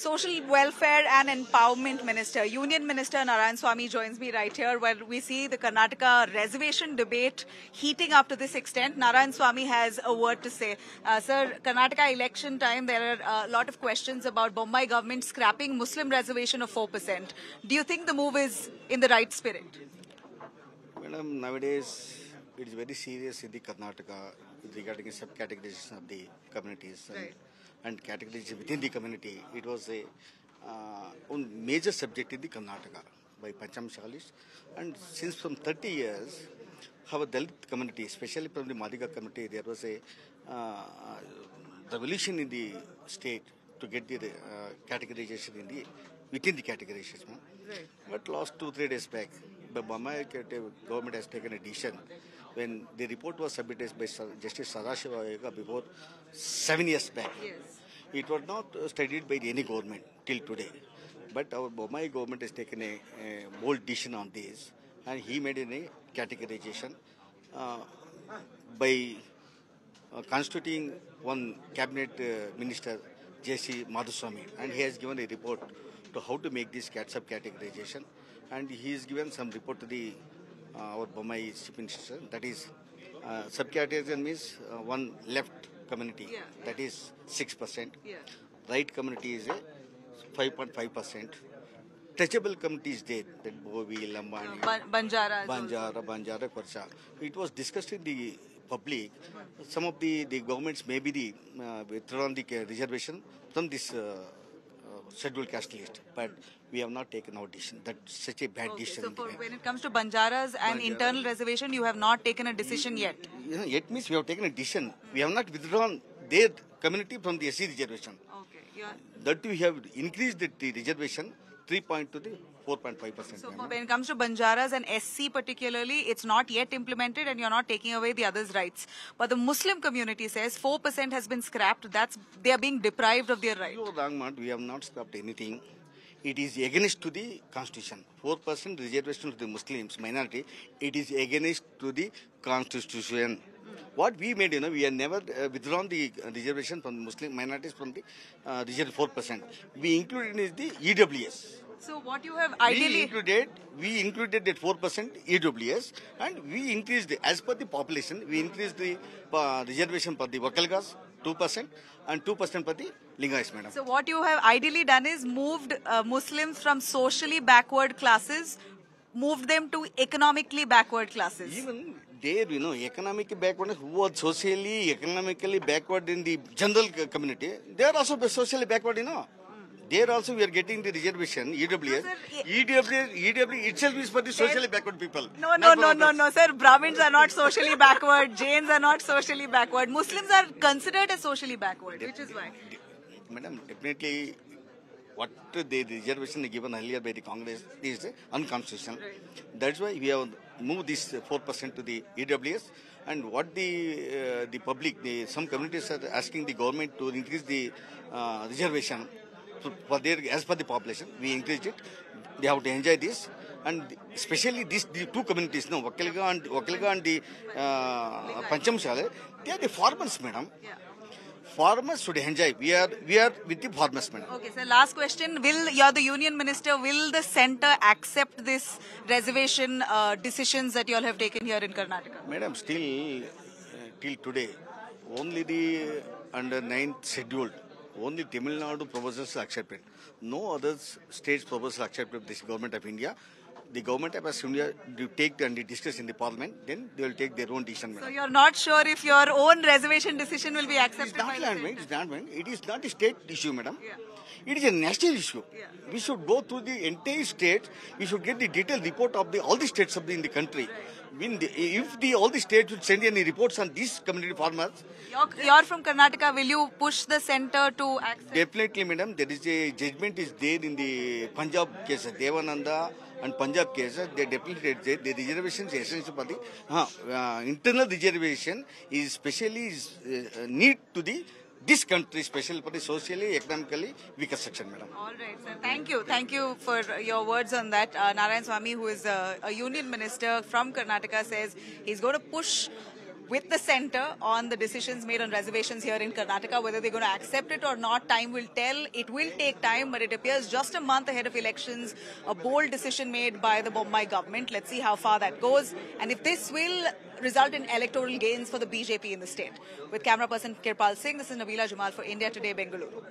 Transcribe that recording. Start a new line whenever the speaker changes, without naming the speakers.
Social Welfare and Empowerment Minister, Union Minister Narayanaswamy joins me right here where we see the Karnataka reservation debate heating up to this extent. Narayanaswamy has a word to say. Uh, sir, Karnataka election time, there are a lot of questions about Bommai government scrapping Muslim reservation of 4%. Do you think the move is in the right spirit?
Madam, nowadays it is very serious in the Karnataka regarding the subcategorization of the communities
Right.
And categorization within the community. It was a uh, major subject in the Karnataka by Pancham Shalis. And since from 30 years, our Dalit community, especially from the Madhika community, there was a uh, revolution in the state to get the uh, categorization in the within the categorization.
Right.
But last two, three days back, Bommai government has taken a decision when the report was submitted by Justice Sadashiva Ayega before seven years back.
Yes.
It was not studied by any government till today. But our Bommai government has taken a, a bold decision on this and he made a categorization uh, by uh, constituting one cabinet uh, minister, J.C. Madhuswamy, and he has given a report to how to make this cat subcategorization, and he has given some report to the uh, our Bommai chief minister. That is, uh, subcategorization means uh, one left community,
Yeah.
that is six percent.
Yeah.
Right community is a five point five percent. Touchable community is there, that Bhovi, Lambani.
Ban- Banjara.
Banjara, Banjara, Korcha. It was discussed in the public. Some of the, the governments may be the uh, withdrawn the uh, reservation from this uh, uh, scheduled caste list, but we have not taken our decision. That's such a bad
Okay,
decision.
so for when it comes to Banjaras and internal reservation, you have not taken a decision yet.
You know, yet means we have taken a decision. We have not withdrawn their community from the SC reservation.
Okay. Yeah.
That we have increased the, the reservation 3 point to the 4.5 percent.
So when it comes to Banjaras and SC particularly, it's not yet implemented and you're not taking away the others' rights. But the Muslim community says 4% has been scrapped. That's they are being deprived of their rights.
You wrong, man. We have not scrapped anything. It is against to the constitution. Four percent reservation to the Muslims minority. It is against to the constitution. What we made, you know, we have never uh, withdrawn the uh, reservation from Muslim minorities from the uh, reserve four percent. We included is the EWS.
So what you have ideally...
We included, we included that 4% EWS and we increased, as per the population, we increased the uh, reservation for the Vokkaligas 2% and 2% for the Lingais, madam.
so what you have ideally done is moved uh, Muslims from socially backward classes, moved them to economically backward classes.
Even there, you know, economic backward, who are socially, economically backward in the general community, they are also socially backward, you know. There also we are getting the reservation, EWS. EWS, EWS itself is for the socially backward people.
No, no, no, no, no, sir. Brahmins are not socially backward. Jains are not socially backward. Muslims are considered as socially backward, which is why.
Madam, definitely what the reservation given earlier by the Congress is unconstitutional. That's why we have moved this 4% to the EWS. And what the uh, the public, the, some communities are asking the government to increase the uh, reservation for, their, as per the population. We increased it. They have to enjoy this. And especially these the two communities, no, Vokkaliga and, Vokkaliga and the uh, Panchamasali, they are the farmers, madam.
Yeah.
Farmers should enjoy. We are we are with the farmers, madam.
Okay, sir. Last question: Will you're the union minister? Will the centre accept this reservation uh, decisions that you all have taken here in Karnataka?
Madam, still uh, till today, only the under ninth scheduled, only Tamil Nadu proposals are accepted. No other states proposals are accepted by this government of India. The government of India to take and discuss in the parliament, then they will take their own decision,
So you're not sure if your own reservation decision will be accepted
is not
by the
land, it is not. It is not a state issue, madam.
Yeah.
It is a national issue.
Yeah.
We should go through the entire state. We should get the detailed report of the all the states of the, in the country. When the, if the all the states would send any reports on these community farmers,
You're, you're from Karnataka. Will you push the centre to accept?
definitely, madam, there is a judgment is there in the Punjab case, Devananda and Punjab case. They definitely there. The reservation is essential the uh, uh, internal reservation is specially is, uh, need to the this country, especially for the socially, economically weaker section, madam.
All right, sir. Thank you. Thank you for your words on that. Uh, Narayanaswamy, who is a, a union minister from Karnataka, says he's going to push with the centre on the decisions made on reservations here in Karnataka. Whether they're going to accept it or not, time will tell. It will take time, but it appears just a month ahead of elections, a bold decision made by the Bommai government. Let's see how far that goes. And if this will result in electoral gains for the BJP in the state. With camera person Kirpal Singh, this is Nabila Jamal for India Today, Bengaluru.